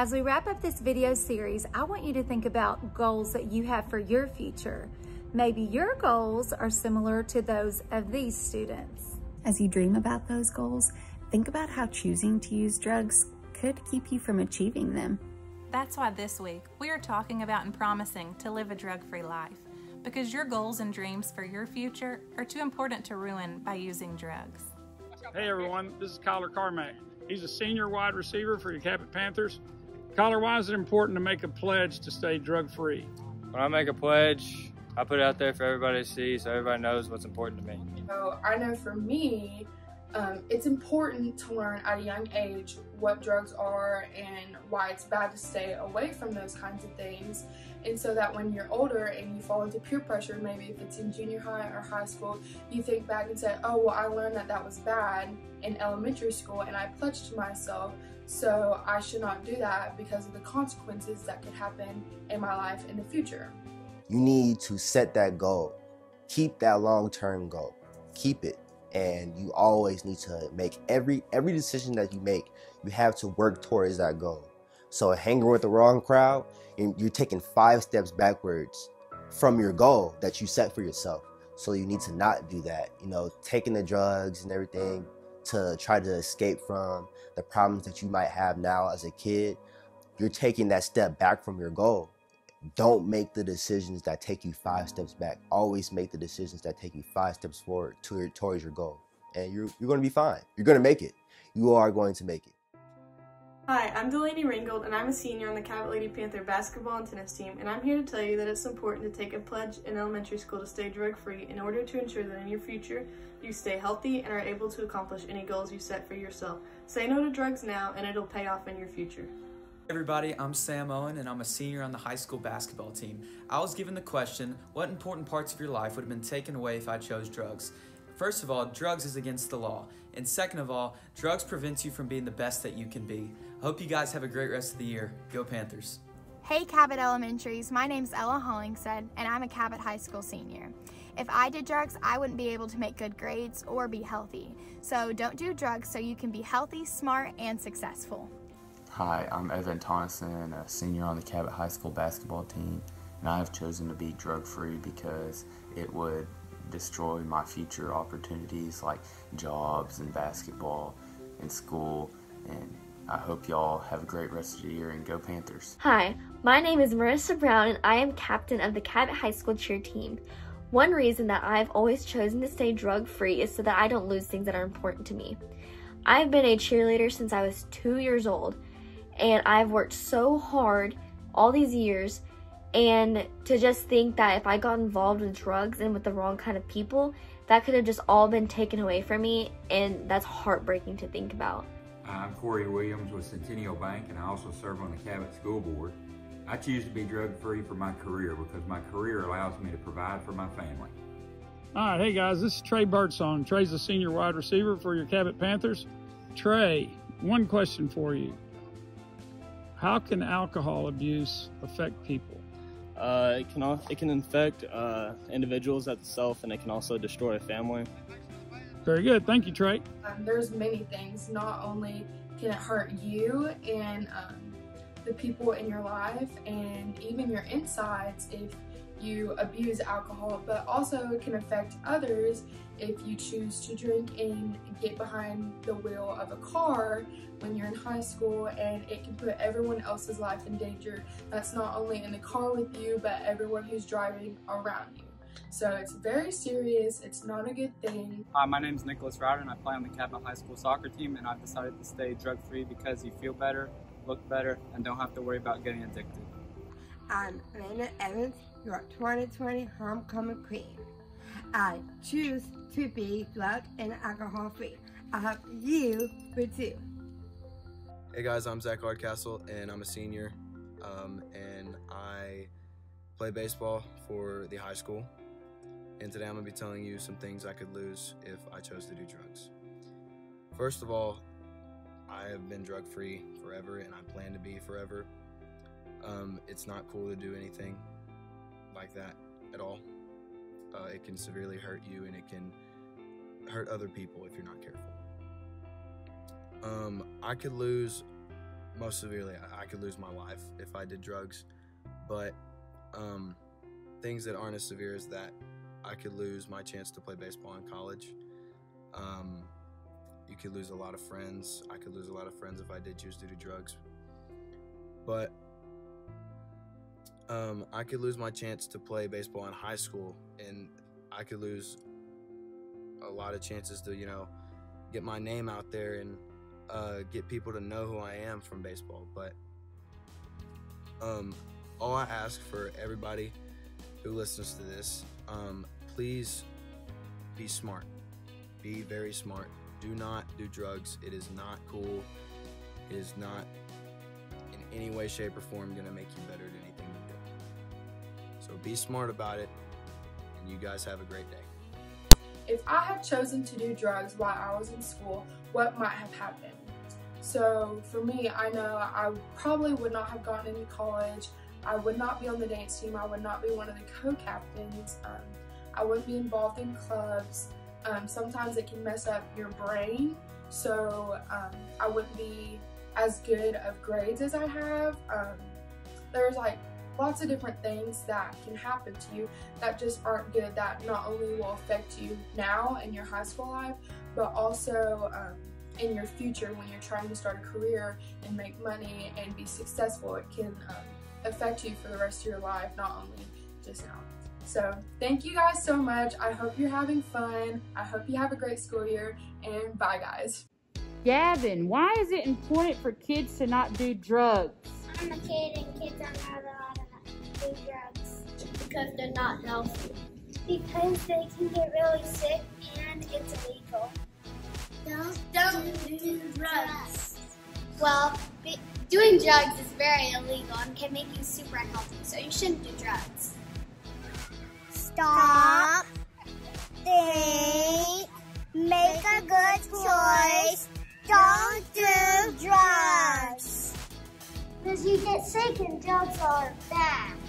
As we wrap up this video series, I want you to think about goals that you have for your future. Maybe your goals are similar to those of these students. As you dream about those goals, think about how choosing to use drugs could keep you from achieving them. That's why this week we are talking about and promising to live a drug free life because your goals and dreams for your future are too important to ruin by using drugs. Hey everyone, this is Kyler Carmack. He's a senior wide receiver for your Cabot Panthers. Kyler, why is it important to make a pledge to stay drug free? When I make a pledge, I put it out there for everybody to see so everybody knows what's important to me. So I know for me, um, it's important to learn at a young age what drugs are and why it's bad to stay away from those kinds of things. And so that when you're older and you fall into peer pressure, maybe if it's in junior high or high school, you think back and say, oh, well, I learned that that was bad in elementary school and I pledged to myself, so I should not do that because of the consequences that could happen in my life in the future. You need to set that goal. Keep that long-term goal. Keep it and you always need to make every every decision that you make you have to work towards that goal so hanging with the wrong crowd you're taking five steps backwards from your goal that you set for yourself so you need to not do that you know taking the drugs and everything to try to escape from the problems that you might have now as a kid you're taking that step back from your goal don't make the decisions that take you five steps back. Always make the decisions that take you five steps forward to your, towards your goal. And you're, you're going to be fine. You're going to make it. You are going to make it. Hi, I'm Delaney Ringgold, and I'm a senior on the Cabot Lady Panther basketball and tennis team, and I'm here to tell you that it's important to take a pledge in elementary school to stay drug-free in order to ensure that in your future, you stay healthy and are able to accomplish any goals you set for yourself. Say no to drugs now, and it'll pay off in your future everybody, I'm Sam Owen and I'm a senior on the high school basketball team. I was given the question, what important parts of your life would have been taken away if I chose drugs? First of all, drugs is against the law. And second of all, drugs prevents you from being the best that you can be. I hope you guys have a great rest of the year. Go Panthers. Hey Cabot Elementaries, my name's Ella Hollingshead and I'm a Cabot High School senior. If I did drugs, I wouldn't be able to make good grades or be healthy. So don't do drugs so you can be healthy, smart, and successful. Hi, I'm Evan Tonneson, a senior on the Cabot High School basketball team, and I have chosen to be drug free because it would destroy my future opportunities like jobs and basketball and school. And I hope y'all have a great rest of the year and go Panthers. Hi, my name is Marissa Brown, and I am captain of the Cabot High School cheer team. One reason that I've always chosen to stay drug free is so that I don't lose things that are important to me. I've been a cheerleader since I was two years old and I've worked so hard all these years and to just think that if I got involved with drugs and with the wrong kind of people, that could have just all been taken away from me and that's heartbreaking to think about. I'm Corey Williams with Centennial Bank and I also serve on the Cabot School Board. I choose to be drug free for my career because my career allows me to provide for my family. All right, hey guys, this is Trey Birdsong. Trey's the senior wide receiver for your Cabot Panthers. Trey, one question for you. How can alcohol abuse affect people? Uh, it can it can infect uh, individuals at itself, and it can also destroy a family. Very good, thank you, Trey. Um, there's many things. Not only can it hurt you and um, the people in your life, and even your insides if you abuse alcohol, but also it can affect others if you choose to drink and get behind the wheel of a car when you're in high school and it can put everyone else's life in danger. That's not only in the car with you, but everyone who's driving around you. So it's very serious. It's not a good thing. Hi, my name is Nicholas Router and I play on the Cabot High School soccer team and I've decided to stay drug-free because you feel better, look better, and don't have to worry about getting addicted. I'm Amanda Evans, your 2020 Homecoming Queen. I choose to be drug and alcohol free. I hope you would too. Hey guys, I'm Zach Hardcastle and I'm a senior um, and I play baseball for the high school. And today I'm to be telling you some things I could lose if I chose to do drugs. First of all, I have been drug free forever and I plan to be forever. Um, it's not cool to do anything like that at all. Uh, it can severely hurt you and it can hurt other people if you're not careful. Um, I could lose most severely, I, could lose my life if I did drugs. But um, things that aren't as severe as that, I could lose my chance to play baseball in college. Um, you could lose a lot of friends. I could lose a lot of friends if I did choose to do drugs. But um, I could lose my chance to play baseball in high school, and I could lose a lot of chances to, you know, get my name out there and uh, get people to know who I am from baseball. But um, all I ask for everybody who listens to this, um, please be smart. Be very smart. Do not do drugs. It is not cool. It is not in any way, shape, or form going to make you better at anything. So be smart about it, and you guys have a great day. If I had chosen to do drugs while I was in school, what might have happened? So for me, I know I probably would not have gone into college. I would not be on the dance team. I would not be one of the co-captains. Um, I wouldn't be involved in clubs. Um, sometimes it can mess up your brain. So um, I wouldn't be as good of grades as I have. Um, there's like lots of different things that can happen to you that just aren't good that not only will affect you now in your high school life, but also um, in your future when you're trying to start a career and make money and be successful. It can um, affect you for the rest of your life, not only just now. So thank you guys so much. I hope you're having fun. I hope you have a great school year and bye guys. Gavin, why is it important for kids to not do drugs? I'm a kid and kids are not drugs because they're not healthy. Because they can get really sick and it's illegal. Don't, don't do drugs. Well, be, doing drugs is very illegal and can make you super unhealthy, so you shouldn't do drugs. Stop. Think. Make a good choice. Don't do drugs. Because you get sick and drugs are bad.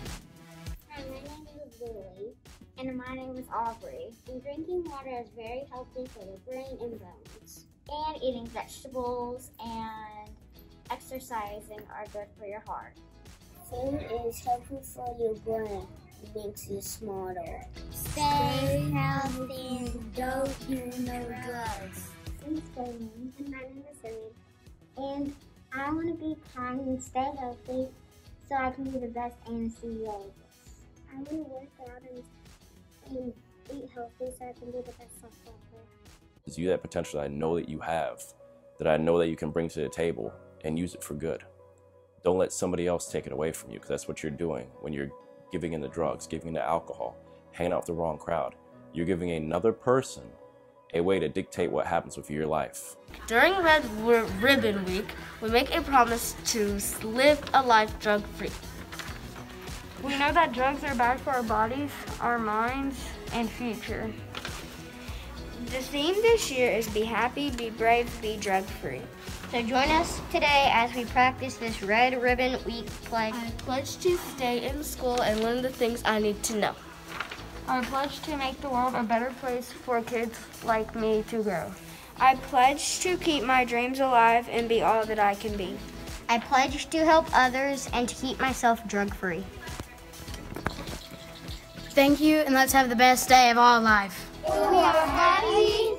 Hi, my name is Lily. And my name is Aubrey. And drinking water is very healthy for the brain and bones. And eating vegetables and exercising are good for your heart. Food is helpful for your brain. It makes you smarter. Stay healthy and don't do no drugs. I'm. And my name is Sterling. And I want to be kind and stay healthy so I can be the best anesthesiologist. I want to work out and, and eat healthy so I can be the best softball player. Is you that potential that I know that you have, that I know that you can bring to the table and use it for good. Don't let somebody else take it away from you because that's what you're doing when you're giving in the drugs, giving in the alcohol, hanging out with the wrong crowd. You're giving another person a way to dictate what happens with your life. During Red Ribbon Week, we make a promise to live a life drug free. We know that drugs are bad for our bodies, our minds, and future. The theme this year is Be Happy, Be Brave, Be Drug Free. So join us today as we practice this Red Ribbon Week pledge. I pledge to stay in school and learn the things I need to know. I pledge to make the world a better place for kids like me to grow. I pledge to keep my dreams alive and be all that I can be. I pledge to help others and to keep myself drug free. Thank you, and let's have the best day of our life. Happy,